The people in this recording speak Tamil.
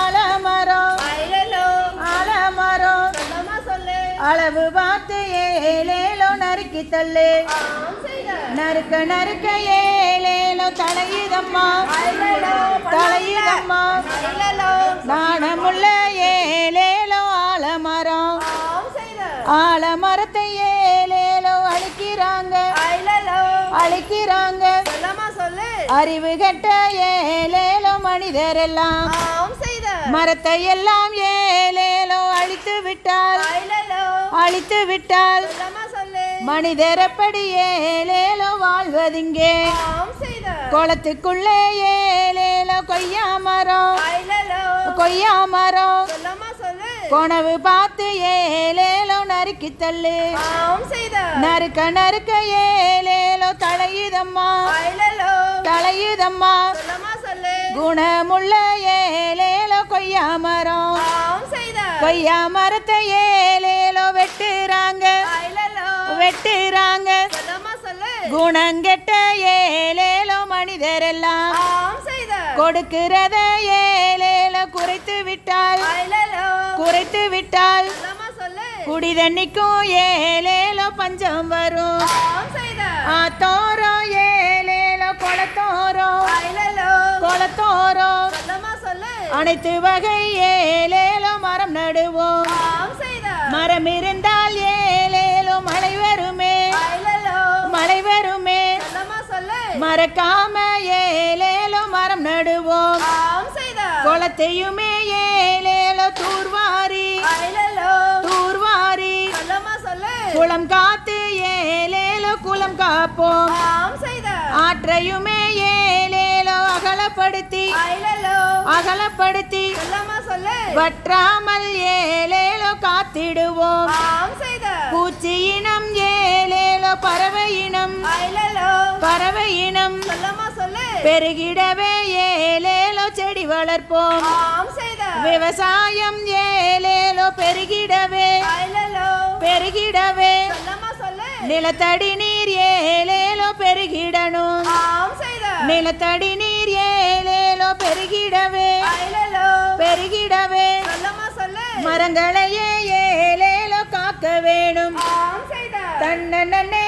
ஆலமரம். ஐலலோ ஆலமரம். சொல்லமா சொல்லு. அளவு பார்த்து ஏழேலோ நறுக்கி தள்ளு. நறுக்க நறுக்க ஏழேலோ தலையுதம்மா தலையுதம்மா நாணமுள்ள ஏழேலோ ஆலமரம். ஆலமரத்தை ஏழேலோ அழிக்கிறாங்க. அழிக்கிறாங்க. அறிவு கெட்ட ஏழேலோ மனிதரெல்லாம் ஆம் செய்த. மரத்தை எல்லாம் ஏழேலோ அழித்து விட்டால். அழித்து விட்டால் மனிதர் எப்படி ஏழேலோ வாழ்வதிங்கே. குளத்துக்குள்ளே ஏழேலோ கொய்யா மரம். கொய்யா மரம். கொணவு பார்த்து ஏழேலோ நறுக்கி தள்ளு. நறுக்க நறுக்க ஏழேலோ தலையுதம்மா. தலையுதம்மா. குணமுள்ள ஏழேலோ கொய்யா மரம். கொய்யா மரத்தை ஏழேலோ வெட்டுறாங்க. வெட்டுறாங்க. குணங்கெட்ட ஏழேலோ மனிதரெல்லாம் ஆம் செய்த. கொடுக்கிறத ஏழேலோ குறைத்து விட்டால் குறைத்து விட்டால் குடி தண்ணிக்கும் ஏழேலோ பஞ்சம் வரும். ஆத்தோரோ ஏழேலோ குளத்தோரோ குளத்தோரோ அனைத்து வகை ஏழேலோ மரம் நடுவோம் மரம் இருந்தால் ஏழேலோ மழை வருமே மழை வருமே மறக்காம ஏழேலோ மரம் நடுவோம் குளத்தையுமே ஐலலோ தூர்வாரி செய்த. ஆற்றையுமே ஏழேலோ அகலப்படுத்தி. அகலப்படுத்தி. வற்றாமல் ஏழேலோ காத்திடுவோம். பூச்சி இனம் ஏழேலோ பறவை இனம். பறவை இனம். பெருகிடவே ஏழேலோ செடி வளர்ப்போம். விவசாயம் ஏழேலோ பெருகிடவே. பெருகிடவே. நிலத்தடி நீர் ஏழேலோ பெருகிடணும் நிலத்தடி நீர் ஏழேலோ பெருகிடவே? பெருகிடவே? மரங்களையே ஏழேலோ காக்க வேணும். தன்னே